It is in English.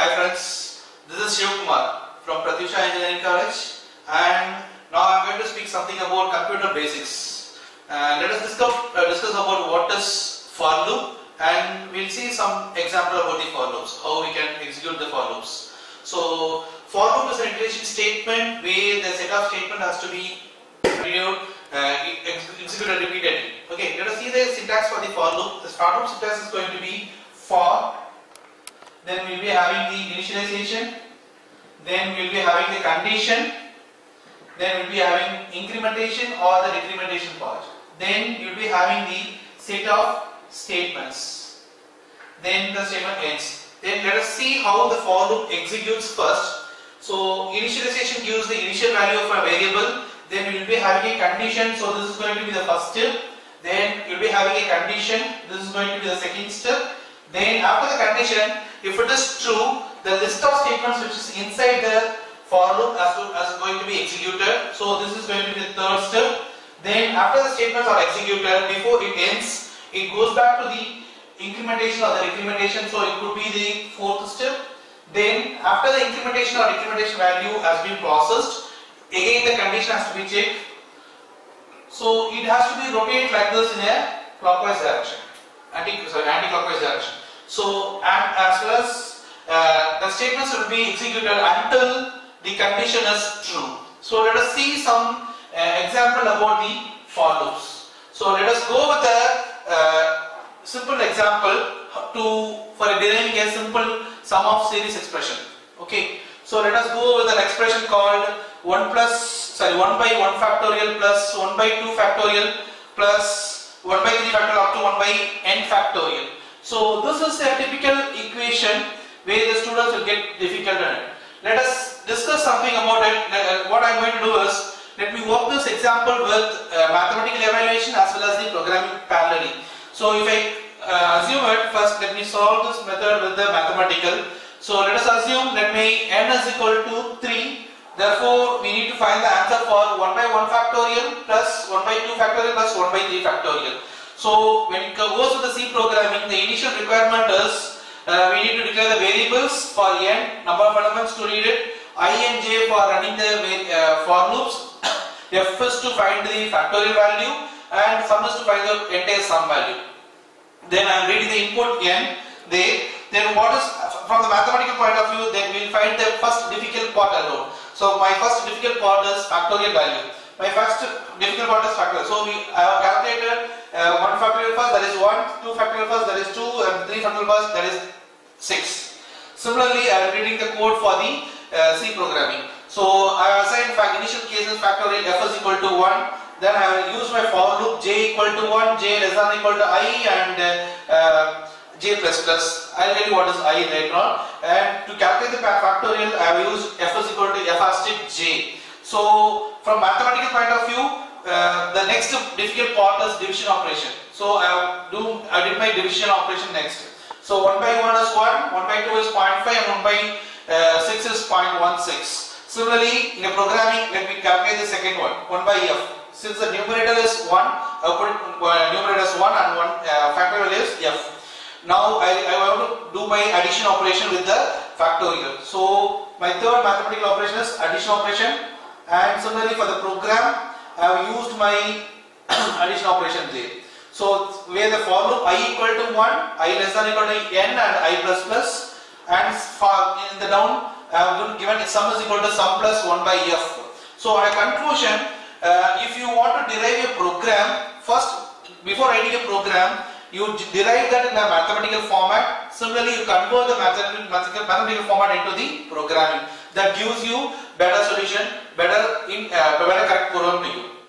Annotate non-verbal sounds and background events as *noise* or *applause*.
Hi friends, this is Shiv Kumar from Prathyusha Engineering College and now I am going to speak something about computer basics. Uh, let us discuss, uh, discuss about what is for loop and we will see some example about the for loops, how we can execute the for loops. So for loop is an integration statement where the set of statement has to be renewed, uh, ex executed repeatedly. Okay, let us see the syntax for the for loop. The startup syntax is going to be for then we will be having the initialization, then we will be having the condition, then we will be having incrementation or the decrementation part. Then you will be having the set of statements. Then the statement ends. Then let us see how the for loop executes first. So initialization gives the initial value of a variable. Then we will be having a condition. So this is going to be the first step. Then you will be having a condition. This is going to be the second step. Then after the condition, if it is true, the list of statements which is inside the for loop as, to, as going to be executed. So this is going to be the third step. Then after the statements are executed, before it ends, it goes back to the incrementation or the decrementation. So it could be the fourth step. Then after the incrementation or decrementation value has been processed, again the condition has to be checked. So it has to be rotated like this in a clockwise direction, anti sorry anti-clockwise direction. So and as well as uh, the statements will be executed until the condition is true. So let us see some uh, example about the for loops. So let us go with a uh, simple example to for deriving a simple sum of series expression. Okay. So let us go with an expression called 1 plus sorry 1 by 1 factorial plus 1 by 2 factorial plus 1 by 3 factorial up to 1 by n factorial. So this is a typical equation where the students will get difficult in it. Let us discuss something about it. Uh, what I am going to do is let me work this example with uh, mathematical evaluation as well as the programming parallelly. So if I uh, assume it first let me solve this method with the mathematical. So let us assume let me n is equal to 3 therefore we need to find the answer for 1 by 1 factorial plus 1 by 2 factorial plus 1 by 3 factorial. So when it goes to the C programming the initial requirement is uh, we need to declare the variables for n number of elements to read it i and j for running the uh, for loops *coughs* f is to find the factorial value and sum is to find the entire sum value then I am reading the input n there. Then what is from the mathematical point of view? Then we will find the first difficult part alone. So my first difficult part is factorial value. My first difficult part is factorial. So we I have calculated uh, one factorial first that is one, two factorial first that is two, and three factorial first that is six. Similarly, I am reading the code for the uh, C programming. So I fact initial cases factorial f is equal to one then I will use my for loop j equal to 1, j less than equal to i and uh, j plus plus. I will tell you what is i later on. And to calculate the factorial, I have used f is equal to f asterisk j. So from mathematical point of view, uh, the next difficult part is division operation. So I do I did my division operation next. So 1 by 1 is 1, 1 by 2 is 0.5 and 1 by uh, 6 is 0.16. Similarly, in a programming, let me calculate the second one, 1 by f since the numerator is 1, I put uh, numerator is 1 and 1 uh, factorial is f. Now I, I want to do my addition operation with the factorial. So my third mathematical operation is addition operation and similarly for the program I have used my *coughs* addition operation there. So where the for loop i equal to 1, i less than equal to n and i plus plus and in the down I have given sum is equal to sum plus 1 by f. So at conclusion uh, if you want to derive a program, first before writing a program, you derive that in a mathematical format. Similarly, you convert the mathematical, mathematical format into the programming. That gives you better solution, better in uh, better correct program to you.